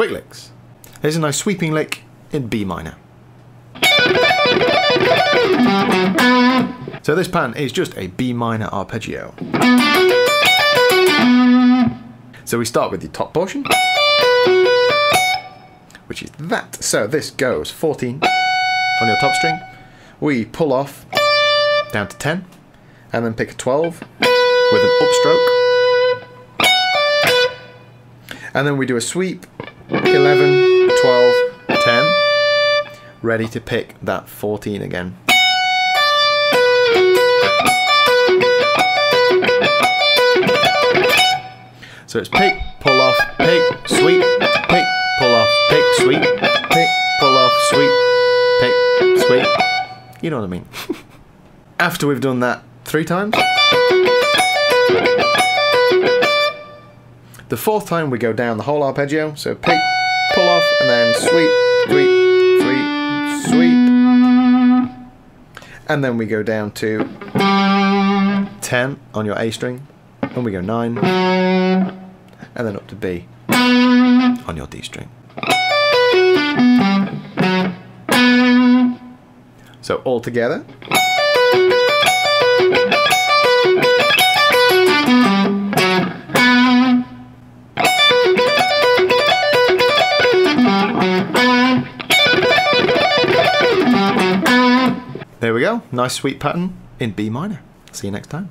quick licks. Here's a nice sweeping lick in B minor. So this pan is just a B minor arpeggio. So we start with the top portion, which is that. So this goes 14 on your top string. We pull off down to 10, and then pick a 12 with an upstroke. And then we do a sweep, 11, 12, 10, ready to pick that 14 again. So it's pick, pull off, pick, sweep, pick, pull off, pick, sweep, pick, pull off, sweep, pick, sweep. You know what I mean. After we've done that three times, the fourth time we go down the whole arpeggio. So pick, pull off, and then sweep, sweep, sweep, sweep. And then we go down to 10 on your A string, and we go 9, and then up to B on your D string. So all together. There we go. Nice sweet pattern in B minor. See you next time.